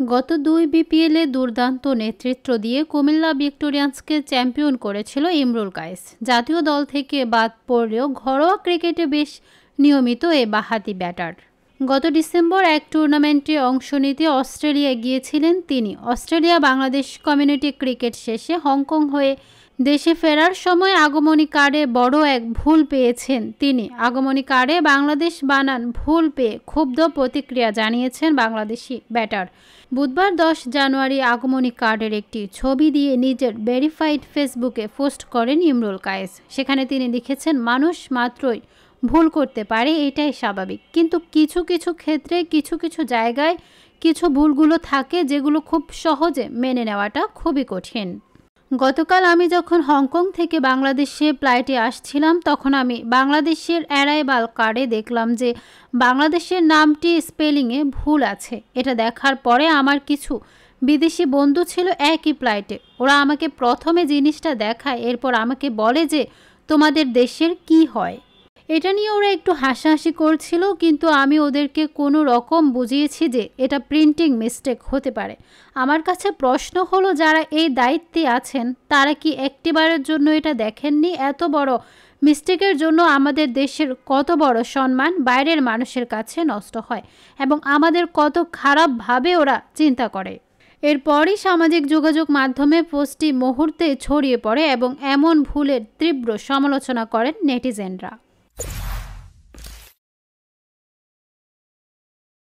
গত দুই বিপিএলে দুর্দান্ত নেতৃত্ব দিয়ে কুমিল্লা ভিক্টোরিয়ান্সকে চ্যাম্পিয়ন করেছিল ইমরুল কায়েস। জাতীয় দল থেকে বাদ পড়লেও ঘরোয়া ক্রিকেটে বেশ নিয়মিত এ বাহাতি ব্যাটার। গত ডিসেম্বর এক টুর্নামেন্টে অংশ নিতে অস্ট্রেলিয়ায় গিয়েছিলেন তিনি। অস্ট্রেলিয়া বাংলাদেশ কমিউনিটি ক্রিকেট শেষে হংকং হয়ে দেশে ফেরার সময় আগমনী কার্ডে বড় এক ভুল পেয়েছেন তিনি। আগমনী কার্ডে বাংলাদেশ বানান ভুল পেয়ে ক্ষুব্ধ প্রতিক্রিয়া জানিয়েছেন বাংলাদেশি ব্যাটার। বুধবার দশ জানুয়ারি আগমনী কার্ডের একটি ছবি দিয়ে নিজের ভেরিফাইড ফেসবুকে পোস্ট করেন ইমরুল কায়েস। সেখানে তিনি লিখেছেন, মানুষ মাত্রই ভুল করতে পারে, এটাই স্বাভাবিক। কিন্তু কিছু কিছু ক্ষেত্রে, কিছু কিছু জায়গায় কিছু ভুলগুলো থাকে যেগুলো খুব সহজে মেনে নেওয়াটা খুবই কঠিন। গতকাল আমি যখন হংকং থেকে বাংলাদেশে ফ্লাইটে আসছিলাম, তখন আমি বাংলাদেশের অ্যারাইভাল কার্ডে দেখলাম যে বাংলাদেশের নামটি স্পেলিংয়ে ভুল আছে। এটা দেখার পরে আমার কিছু বিদেশি বন্ধু ছিল একই ফ্লাইটে। ওরা আমাকে প্রথমে জিনিসটা দেখায়, এরপর আমাকে বলে যে তোমাদের দেশের কি হয়। এটা নিয়ে ওরা একটু হাসাহাসি করছিল, কিন্তু আমি ওদেরকে কোনো রকম বুঝিয়েছি যে এটা প্রিন্টিং মিস্টেক হতে পারে। আমার কাছে প্রশ্ন হলো, যারা এই দায়িত্বে আছেন, তারা কি একটিবারের জন্য এটা দেখেননি? এত বড় মিস্টেকের জন্য আমাদের দেশের কত বড় সম্মান বাইরের মানুষের কাছে নষ্ট হয় এবং আমাদের কত খারাপভাবে ওরা চিন্তা করে। এরপরই সামাজিক যোগাযোগ মাধ্যমে পোস্টটি মুহূর্তে ছড়িয়ে পড়ে এবং এমন ভুলের তীব্র সমালোচনা করেন নেটিজেনরা।